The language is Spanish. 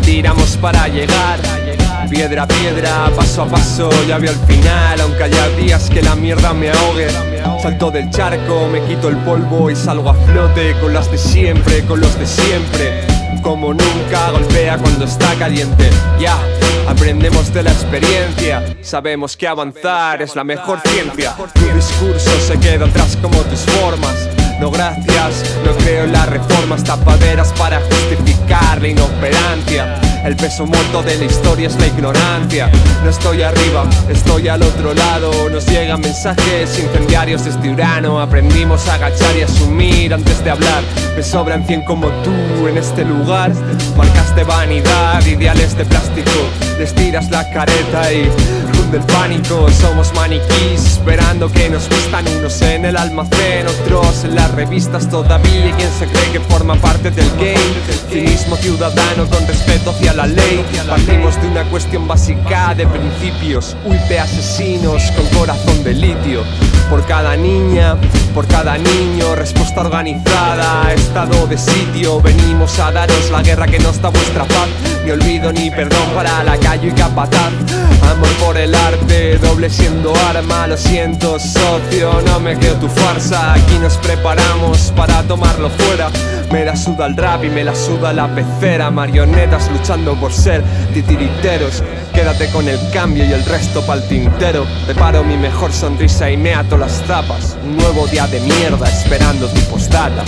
tiramos para llegar. Piedra a piedra, paso a paso, ya veo el final, aunque haya días que la mierda me ahogue. Salto del charco, me quito el polvo y salgo a flote con las de siempre, con los de siempre. Como nunca golpea cuando está caliente. Ya, aprendemos de la experiencia. Sabemos que avanzar es la mejor ciencia. Tu discurso se queda atrás como tus formas. No gracias, no creo en las reformas tapaderas para El peso muerto de la historia es la ignorancia. No estoy arriba, estoy al otro lado. Nos llegan mensajes incendiarios de este urano. Aprendimos a agachar y asumir antes de hablar. Me sobran cien como tú en este lugar. Marcas de vanidad, ideales de plástico. Les tiras la careta y del pánico. Somos maniquís esperando que nos vistan unos en el almacén, otros en las revistas todavía. Quien se cree que forma parte del game. Cinismo ciudadano con respeto hacia la ley. Partimos de una cuestión básica de principios. Huite asesinos con corazón de litio. Por cada niña, por cada niño, respuesta organizada, estado de sitio. Venimos a daros la guerra que nos da vuestra paz. Ni olvido ni perdón para la calle y capataz. Amor por el doble siendo arma. Lo siento, socio, no me creo tu farsa. Aquí nos preparamos para tomarlo fuera. Me la suda el rap y me la suda la pecera. Marionetas luchando por ser titiriteros. Quédate con el cambio y el resto pa'l tintero. Preparo mi mejor sonrisa y me ato las tapas. Un nuevo día de mierda esperando tu postata.